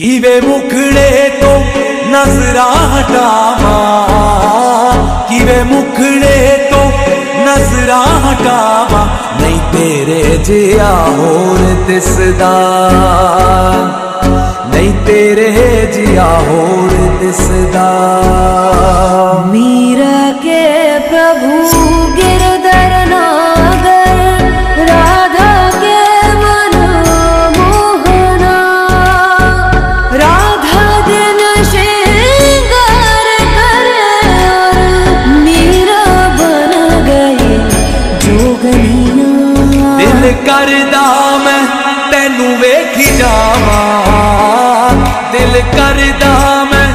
कि वे मुखड़े तो नजरा हटावा। कि वे मुखड़े तो नजरा हटावा। नहीं तेरे जिया होर दिसदा। नहीं तेरे जिया होर दिसदा। मीरा के प्रभु ਕਰਦਾ ਮੈਂ, ਤੈਨੂੰ ਵੇਖ ਜਾਵਾਂ। ਦਿਲ ਕਰਦਾ ਮੈਂ,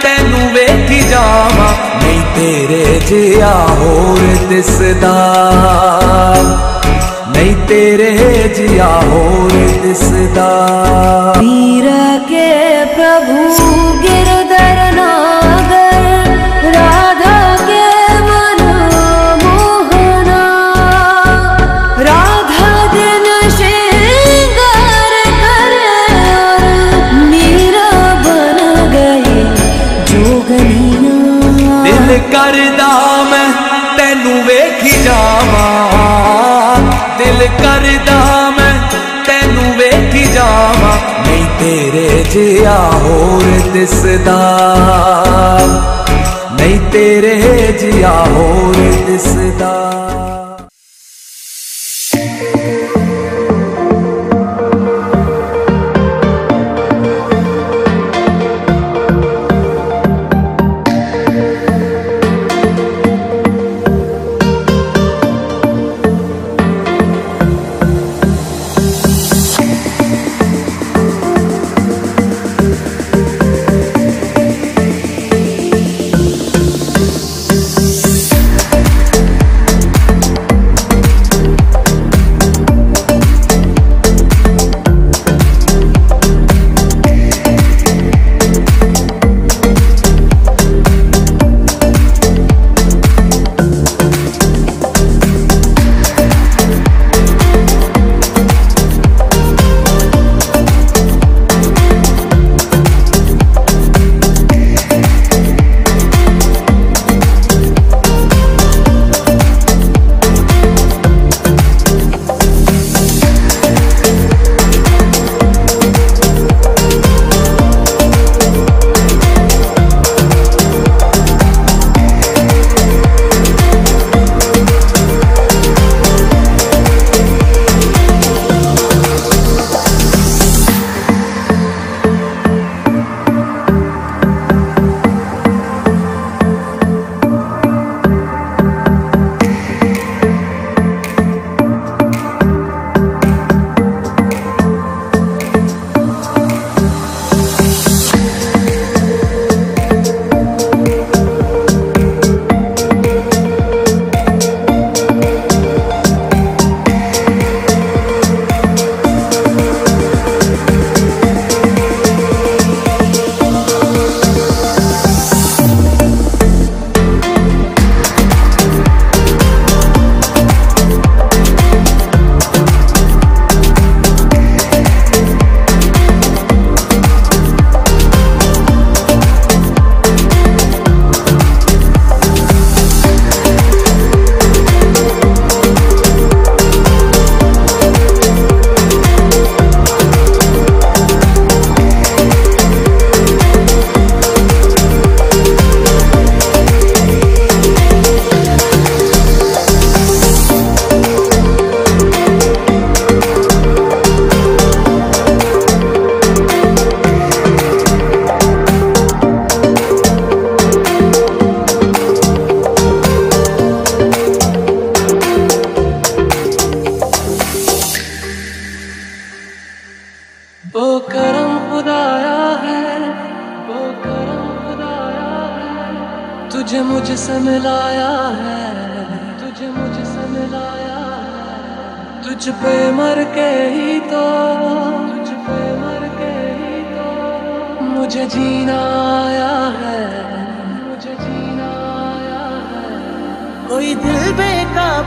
ਤੈਨੂੰ ਵੇਖ ਜਾਵਾਂ। ਨਹੀਂ ਤੇਰੇ ਜਿਹਾ ਹੋਰ ਦਿਸਦਾ। ਨਹੀਂ ਤੇਰੇ ਜਿਹਾ ਹੋਰ ਦਿਸਦਾ। ਵੀਰ ਕੇ ਪ੍ਰਭੂ ਦਿਲ ਕਰਦਾ ਮੈਂ ਤੈਨੂੰ ਵੇਖੀ ਜਾਵਾਂ ਨਹੀਂ ਤੇਰੇ ਜਿਹਾ ਹੋਰ ਦਿਸਦਾ ਨਹੀਂ ਤੇਰੇ ਜਿਹਾ ਹੋਰ ਦਿਸਦਾ मुझसे मिलाया है। तुझे मुझसे मिलाया है। तुझ पे मर के ही तो। तुझ पे मर के ही तो। मुझे जीना आया है। मुझे जीना आया है। कोई दिल बेकाब